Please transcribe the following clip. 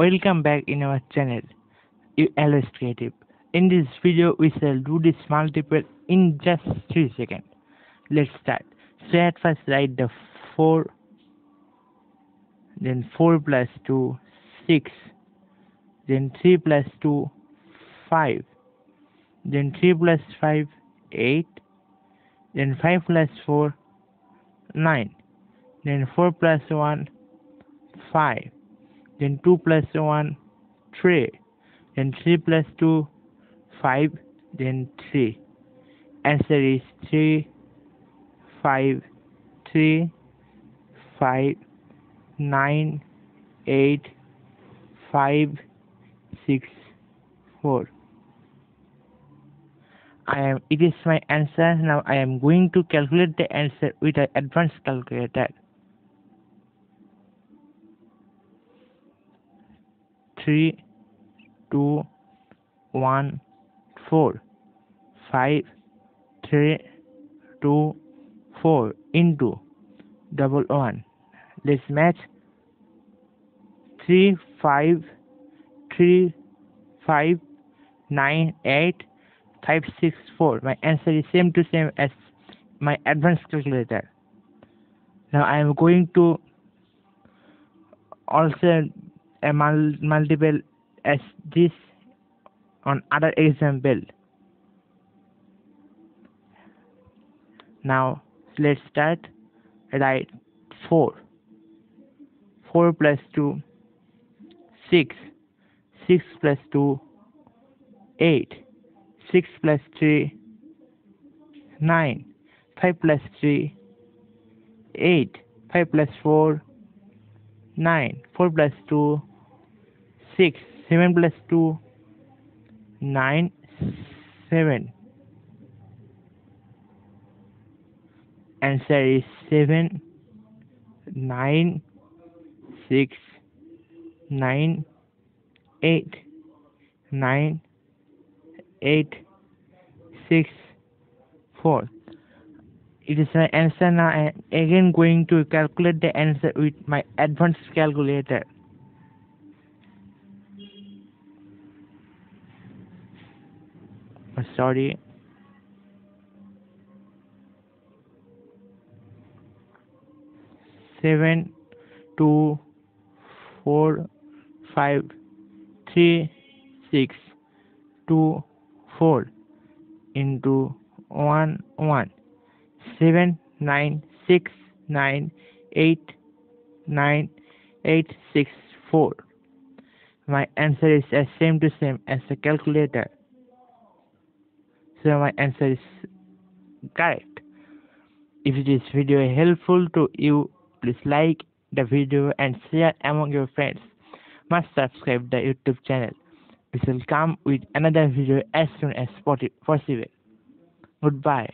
Welcome back in our channel, Always Creative. In this video, we shall do this multiple in just 3 seconds. Let's start. So at first write the 4, then 4 plus 2, 6, then 3 plus 2, 5, then 3 plus 5, 8, then 5 plus 4, 9, then 4 plus 1, 5 then 2 plus 1 3 then 3 plus 2 5 then 3 answer is 3 5 3 5 9 8 5 6 4 I am it is my answer. Now I am going to calculate the answer with an advanced calculator three two one four five three two four into double one. Let's match. Three five three five nine eight five six four. My answer is same to same as my advanced calculator. Now i am going to also a mul multiple as this on other example now let's start. Write 4 4 plus 2 6 6 plus 2 8 6 plus 3 9 5 plus 3 8 5 plus 4 9 4 plus 2 6 7 plus 2 9 7 answer is 7 9 6 9 8 9 8 6 4 it is my answer now I am again going to calculate the answer with my advanced calculator sorry. Seven two four five three six two four into one one. Seven nine six nine eight nine eight six four. My answer is as same to same as the calculator so my answer is correct. If this video is helpful to you please like the video and share among your friends. Must subscribe the youtube channel. We shall come with another video as soon as possible. Goodbye